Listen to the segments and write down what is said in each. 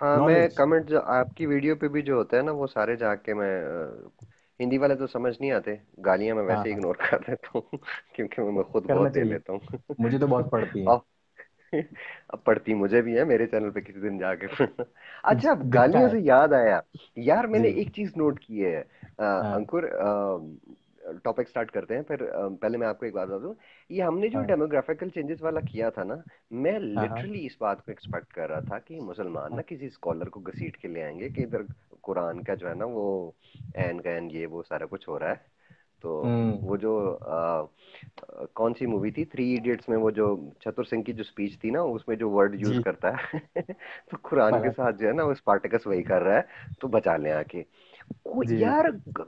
ہاں میں کمنٹ جو آپ کی ویڈیو پہ بھی جو ہوتا ہے نا وہ سارے جا کے میں ہندی والے تو سمجھ نہیں آتے۔ گالیاں میں ہاں ویسے ہی ہاں۔ اگنور کر دیتا ہوں کیونکہ میں خود بہت دے لیتا ہوں۔ مجھے تو بہت پڑتی اور اب پڑھتی مجھے بھی ہے میرے چینل پہ کسی دن جا کے۔ اچھا دکھتا گالیوں ہے۔ سے یاد آیا۔ یار میں نے جی۔ ایک چیز نوٹ کی ہے۔ ہاں۔ انکر ٹاپک اسٹارٹ کرتے ہیں پھر پہلے میں آپ کو ایک بات بتا دوں۔ یہ ہم نے جو ہاں۔ ڈیموگرافیکل چینجز والا کیا تھا نا میں ہاں ہاں۔ لٹرلی اس بات کو ایکسپیکٹ کر رہا تھا کہ مسلمان ہاں نا کسی اسکالر کو گسیٹ کے لے آئیں گے کہ ادھر قرآن کا جو ہے نا وہ این کا یہ وہ سارا کچھ ہو رہا ہے۔ تو وہ جو کون سی مووی تھی؟ تھری ایڈیٹس میں وہ جو چتر سنگھ کی جو اسپیچ تھی نا اس میں جو ورڈ یوز جی کرتا ہے تو قرآن کے ساتھ جو ہے نا اس پارٹیکس وہی کر رہا ہے تو بچا لیں آ کے۔ یار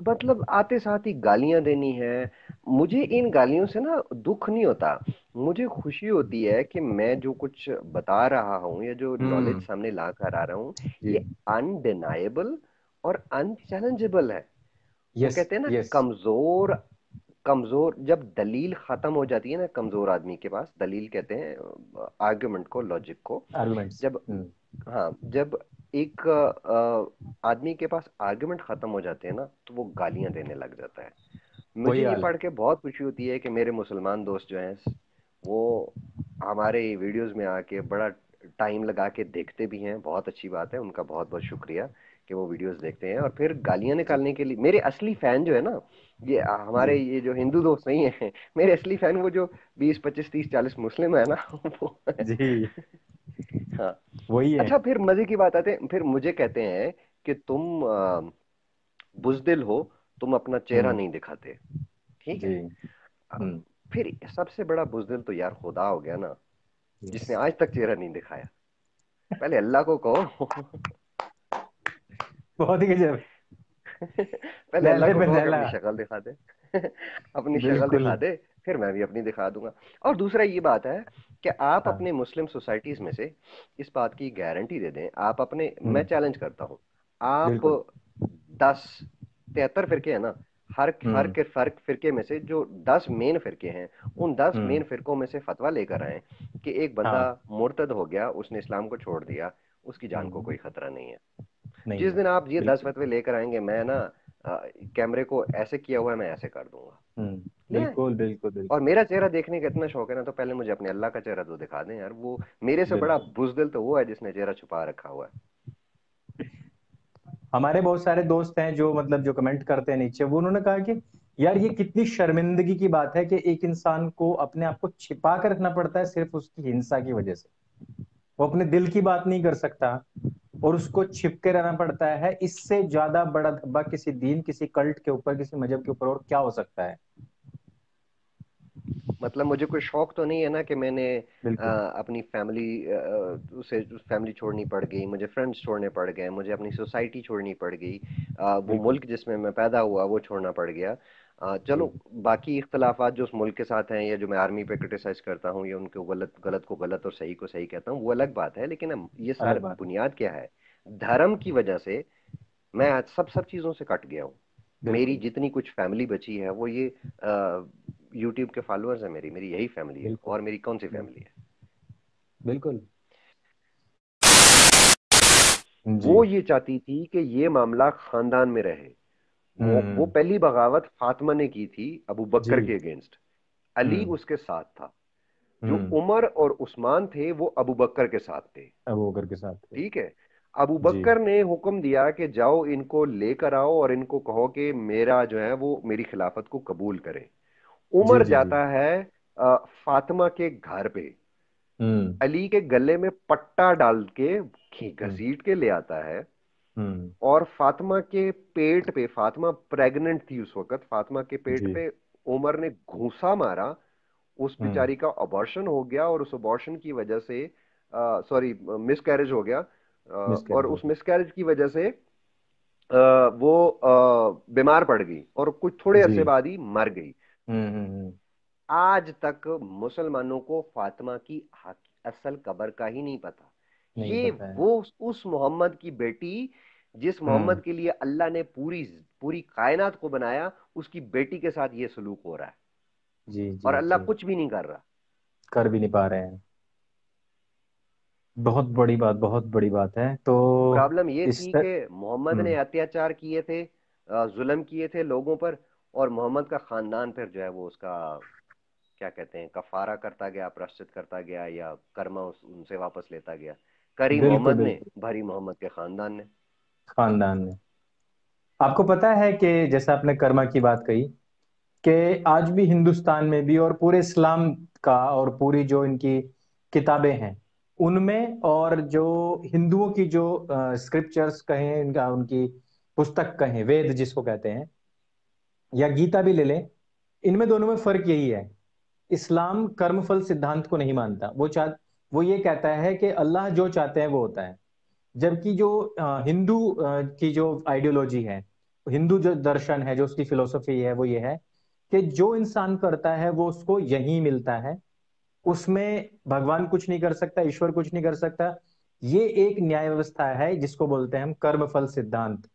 مطلب آتے ساتھ ہی گالیاں دینی ہے مجھے ان گالیوں سے نا دکھ نہیں ہوتا۔ مجھے خوشی ہوتی ہے کہ میں جو کچھ بتا رہا ہوں یا جو نالج سامنے لا کر آ رہا ہوں جی۔ یہ انڈینائبل اور ان چیلنجبل ہے۔ وہ کہتے ہیں نا کمزور کمزور جب دلیل ختم ہو جاتی ہے نا کمزور آدمی کے پاس دلیل کہتے ہیں آرگومنٹ کو لاجک کو۔ جب ہاں جب ایک آدمی کے پاس آرگومنٹ ختم ہو جاتے ہیں نا تو وہ گالیاں دینے لگ جاتا ہے۔ مجھے یہ پڑھ کے بہت خوشی ہوتی ہے کہ میرے مسلمان دوست جو ہیں وہ ہمارے ویڈیوز میں آ کے بڑا ٹائم لگا کے دیکھتے بھی ہیں۔ بہت اچھی بات ہے ان کا بہت بہت شکریہ کہ وہ ویڈیوز دیکھتے ہیں۔ اور پھر گالیاں جی نکالنے کے لیے میرے اصلی فین جو ہے نا یہ جی۔ ہمارے یہ جو ہندو دوست نہیں ہیں میرے اصلی فین وہ جو بیس پچیس تیس چالیس مسلم ہے نا وہ جی۔ ہاں۔ وہی اچھا پھر مزے کی بات آتے پھر مجھے کہتے ہیں کہ تم بزدل ہو تم اپنا چہرہ نہیں دکھاتے۔ ٹھیک جی۔ ہے ہ پھر سب سے بڑا بزدل تو یار خدا ہو گیا نا۔ جس نے آج تک چہرہ نہیں دکھایا۔ پہلے اللہ کو کہو۔ بہت ہی گجب پہلے اللہ کو کہو کہ اپنی شکل دکھا دے۔ اپنی شکل دکھا دے۔ پھر میں بھی اپنی دکھا دوں گا۔ اور دوسرا یہ بات ہے کہ آپ ہاں۔ اپنے مسلم سوسائٹیز میں سے اس بات کی گارنٹی دے دیں۔ آپ اپنے میں چیلنج کرتا ہوں۔ آپ دس تہتر فرقے ہیں نا ہر ہر فرق فرقے میں سے جو دس مین فرقے ہیں ان دس مین فرقوں میں سے فتوا لے کر آئے کہ ایک ہاں۔ بندہ مرتد ہو گیا اس نے اسلام کو چھوڑ دیا اس کی جان کو کوئی خطرہ نہیں ہے۔ جس دن آپ یہ دس فتوے لے کر آئیں گے میں نا کیمرے کو ایسے کیا ہوا ہے میں ایسے کر دوں گا۔ بالکل بالکل اور میرا چہرہ دیکھنے کا اتنا شوق ہے نا تو پہلے مجھے اپنے اللہ کا چہرہ تو دکھا دیں یار۔ وہ میرے سے بڑا بزدل تو وہ ہے جس نے چہرہ چھپا رکھا ہوا ہے۔ ہمارے بہت سارے دوست ہیں جو مطلب جو کمنٹ کرتے ہیں نیچے وہ انہوں نے کہا کہ یار یہ کتنی شرمندگی کی بات ہے کہ ایک انسان کو اپنے آپ کو چھپا کر رکھنا پڑتا ہے صرف اس کی ہنسا کی وجہ سے۔ وہ اپنے دل کی بات نہیں کر سکتا۔ اور اس کو چھپ کے رہنا پڑتا ہے۔ اس سے زیادہ بڑا دھبا کسی دین کسی کلٹ کے اوپر کسی مذہب کے اوپر اور کیا ہو سکتا ہے؟ مطلب مجھے کوئی شوق تو نہیں ہے نا کہ میں نے اپنی فیملی اسے فیملی چھوڑنی پڑ گئی مجھے فرینڈس چھوڑنے پڑ گئے مجھے اپنی سوسائٹی چھوڑنی پڑ گئی وہ ملک جس میں میں پیدا ہوا وہ چھوڑنا پڑ گیا۔ چلو جی باقی اختلافات جو اس ملک کے ساتھ ہیں یا جو میں آرمی پہ کرٹیسائز کرتا ہوں یا ان کو غلط غلط کو غلط اور صحیح کو صحیح کہتا ہوں وہ الگ بات ہے لیکن یہ ہے۔ بنیاد کیا ہے؟ دھرم کی وجہ سے میں آج سب سب چیزوں سے کٹ گیا ہوں۔ میری جتنی کچھ فیملی بچی ہے وہ یہ یوٹیوب کے فالوورز ہیں میری میری یہی فیملی ہے۔ اور میری کون سی فیملی ہے؟ بالکل۔ جی۔ وہ یہ چاہتی تھی کہ یہ معاملہ خاندان میں رہے۔ وہ پہلی بغاوت فاطمہ نے کی تھی ابو جی۔ بکر کے اگینسٹ علی اس کے ساتھ تھا۔ جو عمر اور عثمان تھے وہ ابو بکر کے ساتھ تھے۔ ابو بکر کے ساتھ ٹھیک ہے۔ ابو جی۔ بکر نے حکم دیا کہ جاؤ ان کو لے کر آؤ اور ان کو کہو کہ میرا جو ہے وہ میری خلافت کو قبول کرے جی عمر جی جی جاتا ہے فاطمہ کے گھر پہ۔ علی کے گلے میں پٹا ڈال کے گھسیٹ کے لے آتا ہے۔ اور فاطمہ کے پیٹ پہ فاطمہ پریگننٹ تھی اس وقت فاطمہ کے پیٹ جی۔ پہ عمر نے گھونسا مارا۔ اس ہ بچاری کا آبارشن ہو گیا اور اس ابارشن کی وجہ سے سوری مس کیرج ہو گیا۔ اور اس مس کیرج کی وجہ سے وہ بیمار پڑ گئی اور کچھ تھوڑے جی۔ عرصے بعد ہی مر گئی۔ آج تک مسلمانوں کو فاطمہ کی اصل قبر کا ہی نہیں پتا یہ ہے۔ وہ اس محمد کی بیٹی جس ہ محمد کے لیے اللہ نے پوری پوری کائنات کو بنایا اس کی بیٹی کے ساتھ یہ سلوک ہو رہا ہے۔ جی اور جی اللہ جی۔ کچھ بھی نہیں کر رہا۔ کر بھی نہیں پا رہے ہیں۔ بہت بڑی بات بہت بڑی بات ہے۔ تو پرابلم یہ تھی کہ محمد نے اتیاچار کیے تھے ظلم کیے تھے لوگوں پر اور محمد کا خاندان پھر جو ہے وہ اس کا کیا کہتے ہیں کفارہ کرتا گیا پرشت کرتا گیا یا کرما ان سے واپس لیتا گیا۔ کری محمد نے بھری محمد کے خاندان نے۔ خاندان نے۔ آپ کو پتا ہے کہ جیسا آپ نے کرما کی بات کہی کہ آج بھی ہندوستان میں بھی اور پورے اسلام کا اور پوری جو ان کی کتابیں ہیں ان میں اور جو ہندوؤں کی جو اسکرپچرس کہیں ان کا ان کی پستک کہیں وید جس کو کہتے ہیں یا گیتا بھی لے لیں ان میں دونوں میں فرق یہی ہے۔ اسلام کرم فل سدھانت کو نہیں مانتا وہ چاہ وہ یہ کہتا ہے کہ اللہ جو چاہتے ہیں وہ ہوتا ہے۔ جبکہ جو ہندو کی جو آئیڈیولوجی ہے ہندو جو درشن ہے جو اس کی فلوسفی ہے وہ یہ ہے کہ جو انسان کرتا ہے وہ اس کو یہی ملتا ہے۔ اس میں بھگوان کچھ نہیں کر سکتا ایشور کچھ نہیں کر سکتا۔ یہ ایک نیائے ویوستھا ہے جس کو بولتے ہیں ہم کرم فل سدھانت۔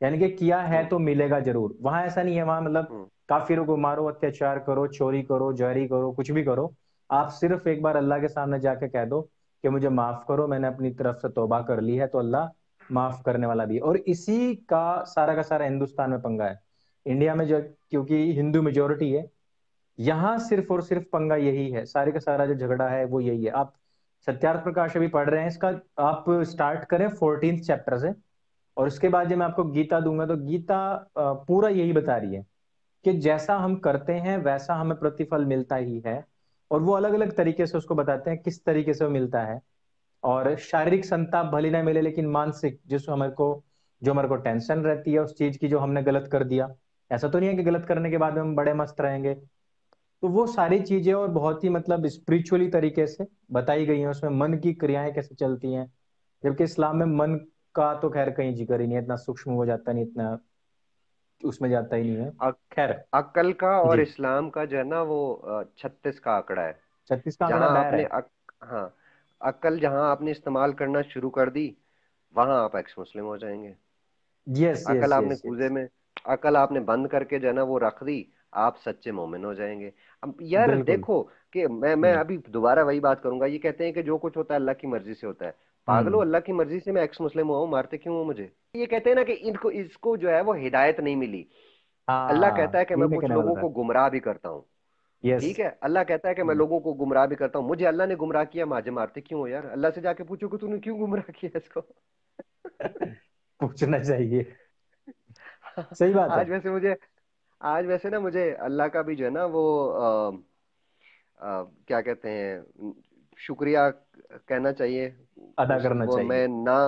یعنی کہ کیا ہے تو ملے گا ضرور۔ وہاں ایسا نہیں ہے وہاں مطلب کافروں کو مارو اتیاچار کرو چوری کرو جاری کرو کچھ بھی کرو۔ آپ صرف ایک بار اللہ کے سامنے جا کے کہہ دو کہ مجھے معاف کرو، میں نے اپنی طرف سے توبہ کر لی ہے تو اللہ معاف کرنے والا بھی۔ اور اسی کا سارا کا سارا ہندوستان میں پنگا ہے۔ انڈیا میں جو، کیونکہ ہندو میجورٹی ہے، یہاں صرف اور صرف پنگا یہی ہے۔ سارے کا سارا جو جھگڑا ہے وہ یہی ہے۔ آپ ستیارتھ پرکاش ابھی پڑھ رہے ہیں، اس کا آپ اسٹارٹ کریں فورٹینتھ چیپٹر سے۔ اور اس کے بعد جب میں آپ کو گیتا دوں گا تو گیتا پورا یہی بتا رہی ہے کہ جیسا ہم کرتے ہیں، ویسا ہمیں پرتیفل ملتا ہی ہے۔ اور وہ الگ الگ طریقے سے اس کو بتاتے ہیں کس طریقے سے وہ ملتا ہے۔ اور شاریرک سنتاپ بھلی نہ ملے لیکن مانسک، جس ہمارے کو، جو ہمارے کو ٹینشن رہتی ہے اس چیز کی جو ہم نے غلط کر دیا۔ ایسا تو نہیں ہے کہ غلط کرنے کے بعد ہم بڑے مست رہیں گے۔ تو وہ ساری چیزیں اور بہت ہی مطلب اسپرچولی طریقے سے بتائی گئی ہیں۔ اس میں من کی کریائیں کیسے چلتی ہیں۔ جبکہ اسلام میں من کا تو خیر کہیں ذکر ہی نہیں اتنا سکشم ہو جاتا نہیں، اتنا اس میں جاتا ہی نہیں ہے۔ خیر۔ عقل کا اور جی. اسلام کا جو ہے نا وہ چھتیس کا آکڑا ہے۔ چھتیس کا جہاں آپ نے ہاں۔ عقل جہاں آپ نے استعمال کرنا شروع کر دی وہاں آپ ایکس مسلم ہو جائیں گے۔ Yes, عقل آپ نے کوزے میں عقل آپ نے بند کر کے جو ہے نا وہ رکھ دی آپ سچے مومن ہو جائیں گے۔ اب یار دیکھو کہ میں میں ابھی دوبارہ وہی بات کروں گا۔ یہ کہتے ہیں کہ جو کچھ ہوتا ہے اللہ کی مرضی سے ہوتا ہے۔ پاگلو اللہ کی مرضی سے میں ایکس مسلم ہوا ہوں مارتے کیوں ہوں مجھے؟ یہ کہتے ہیں نا کہ ان کو اس کو جو ہے وہ ہدایت نہیں ملی۔ ہاں، اللہ کہتا ہے کہ میں کچھ لوگوں کو گمراہ بھی کرتا ہوں۔ ٹھیک ہے؟ اللہ کہتا ہے کہ میں لوگوں کو گمراہ بھی کرتا ہوں۔ مجھے اللہ نے گمراہ کیا ماجے مارتے کیوں ہو یار؟ اللہ سے جا کے پوچھو کہ تو نے کیوں گمراہ کیا اس کو؟ پوچھنا چاہیے۔ صحیح بات آج ویسے مجھے آج ویسے نا مجھے اللہ کا بھی جو ہے نا وہ کیا کہتے ہیں شکریہ کہنا چاہیے۔ ادا کرنا چاہیے۔ میں نہ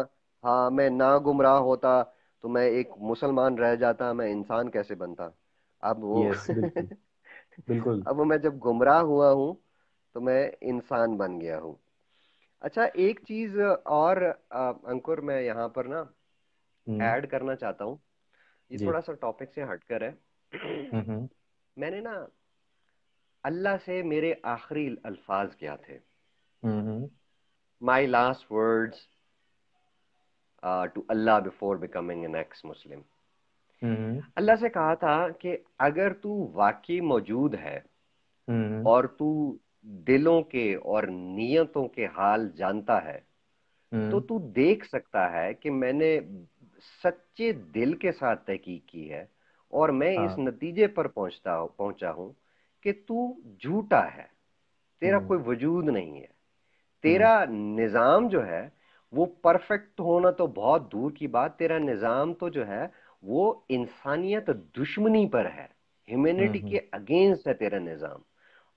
ہاں میں نہ گمراہ ہوتا تو میں ایک مسلمان رہ جاتا میں انسان کیسے بنتا؟ اب وہ بالکل۔ اب میں جب گمراہ ہوا ہوں تو میں انسان بن گیا ہوں۔ اچھا ایک چیز اور انکر میں یہاں پر نا ایڈ کرنا چاہتا ہوں۔ یہ جی۔ تھوڑا سا ٹاپک سے ہٹ کر ہے۔ میں نے نا اللہ سے میرے آخری الفاظ کیا تھے۔ My last words to Allah before becoming an ex Muslim اللہ سے کہا تھا کہ اگر تو واقعی موجود ہے اور تو دلوں کے اور نیتوں کے حال جانتا ہے تو تو دیکھ سکتا ہے کہ میں نے سچے دل کے ساتھ تحقیق کی ہے اور میں اس ہاں۔ نتیجے پر پہنچتا پہنچا ہوں کہ تو جھوٹا ہے تیرا کوئی وجود نہیں ہے۔ تیرا نظام جو ہے وہ پرفیکٹ ہونا تو بہت دور کی بات تیرا نظام تو جو ہے وہ انسانیت دشمنی پر ہے۔ ہیومینٹی کے اگینسٹ ہے تیرا نظام۔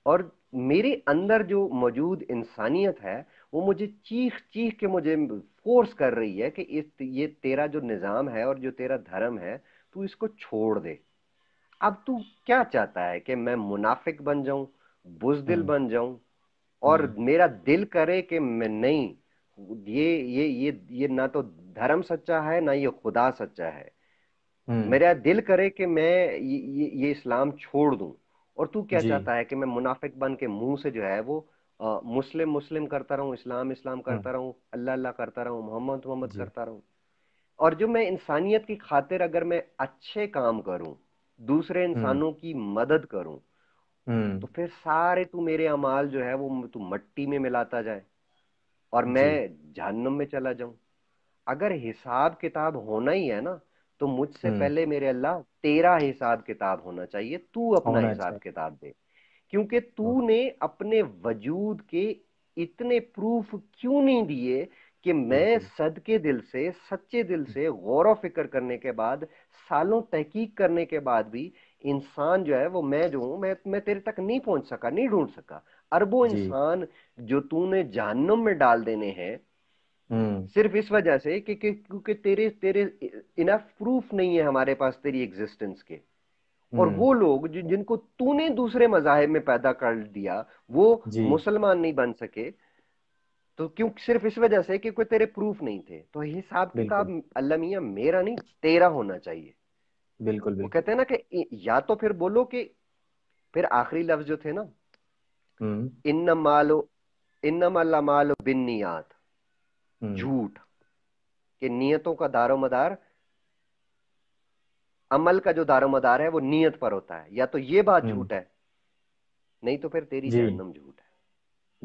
اور میرے اندر جو موجود انسانیت ہے وہ مجھے چیخ چیخ کے مجھے فورس کر رہی ہے کہ اس یہ تیرا جو نظام ہے اور جو تیرا دھرم ہے تو اس کو چھوڑ دے۔ اب تو کیا چاہتا ہے کہ میں منافق بن جاؤں بزدل بن جاؤں اور میرا دل کرے کہ میں نہیں یہ یہ یہ یہ نہ تو دھرم سچا ہے نہ یہ خدا سچا ہے۔ میرا دل کرے کہ میں یہ اسلام چھوڑ دوں۔ اور تو کیا جی۔ چاہتا ہے کہ میں منافق بن کے منہ سے جو ہے وہ مسلم مسلم کرتا رہوں اسلام اسلام کرتا رہوں اللہ اللہ کرتا رہوں محمد محمد جی۔ کرتا رہوں۔ اور جو میں انسانیت کی خاطر اگر میں اچھے کام کروں دوسرے انسانوں کی مدد کروں تو پھر سارے تو میرے امال جو ہے وہ تو مٹی میں ملاتا جائے اور جی۔ میں جہنم میں چلا جاؤں۔ اگر حساب کتاب ہونا ہی ہے نا تو مجھ سے پہلے میرے اللہ تیرا حساب کتاب ہونا چاہیے تو اپنا حساب کتاب دے۔ کیونکہ تو نے اپنے وجود کے اتنے پروف کیوں نہیں دیے کہ میں بالکل صدقے دل سے سچے دل سے غور و فکر کرنے کے بعد سالوں تحقیق کرنے کے بعد بھی انسان جو ہے وہ میں جو ہوں میں میں تیرے تک نہیں پہنچ سکا نہیں ڈھونڈ سکا۔ اربوں جی۔ انسان جو تو نے جہنم میں ڈال دینے ہیں ہوں۔ صرف اس وجہ سے کہ کہ- کیونکہ تیرے تیرے انف پروف نہیں ہے ہمارے پاس تیری ایگزسٹنس کے۔ اور وہ لوگ جن کو تو نے دوسرے مذاہب میں پیدا کر دیا وہ جی۔ مسلمان نہیں بن سکے۔ تو کیوں صرف اس وجہ سے کہ کوئی تیرے پروف نہیں تھے۔ تو حساب کتاب اللہ میاں میرا نہیں تیرا ہونا چاہیے۔ بالکل وہ بالکل۔ کہتے ہیں نا کہ یا تو پھر بولو کہ پھر آخری لفظ جو تھے نا ان مالو اللہ مالو بن نیات جھوٹ کہ نیتوں کا دار و مدار عمل کا جو دار و مدار ہے وہ نیت پر ہوتا ہے۔ یا تو یہ بات جھوٹ ہے نہیں تو پھر تیری جی۔ جہنم جھوٹ ہے۔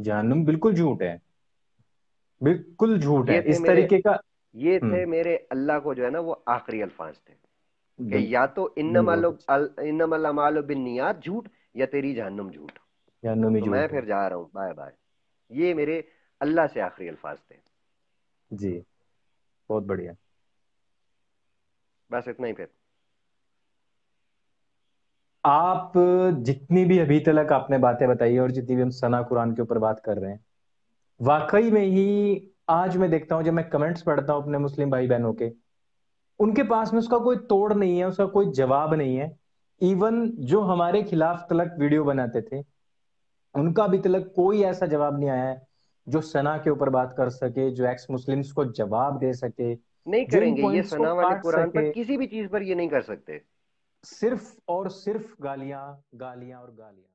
جہنم بالکل جھوٹ ہے۔ بالکل جھوٹ ہے۔ اس طریقے کا یہ تھے میرے اللہ کو جو ہے نا وہ آخری الفاظ تھے۔ کہ یا تو انم بالکل۔ بہت اچھا انم اللہ بن نیات جھوٹ یا تیری جہنم جھوٹ۔ میں پھر جا رہا ہوں بائے بائے یہ میرے اللہ سے آخری الفاظ تھے۔ جی بہت بڑھیا۔ بس اتنا ہی پھر۔ آپ جتنی بھی ابھی تک آپ نے باتیں بتائی اور جتنی بھی ہم ثنا قرآن کے اوپر بات کر رہے ہیں واقعی میں ہی آج میں دیکھتا ہوں جب میں کمنٹس پڑھتا ہوں اپنے مسلم بھائی بہنوں کے ان کے پاس میں اس کا کوئی توڑ نہیں ہے اس کا کوئی جواب نہیں ہے۔ ایون جو ہمارے خلاف تلک ویڈیو بناتے تھے ان کا بھی تلک کوئی ایسا جواب نہیں آیا ہے جو سنا کے اوپر بات کر سکے جو ایکس مسلمز کو جواب دے سکے۔ نہیں کریں گے یہ سنا والے قرآن پر کسی بھی چیز پر یہ نہیں کر سکتے۔ صرف اور صرف گالیاں گالیاں اور گالیاں۔